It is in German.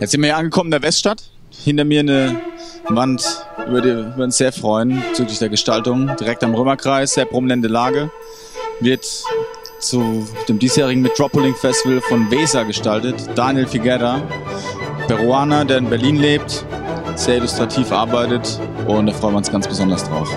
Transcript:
Jetzt sind wir hier angekommen in der Weststadt. Hinter mir eine Wand, über die wir uns sehr freuen, bezüglich der Gestaltung. Direkt am Römerkreis, sehr prominente Lage. Wird zu dem diesjährigen Metropoling Festival von Weser gestaltet. Daniel Figuera, Peruaner, der in Berlin lebt, sehr illustrativ arbeitet und da freuen wir uns ganz besonders drauf.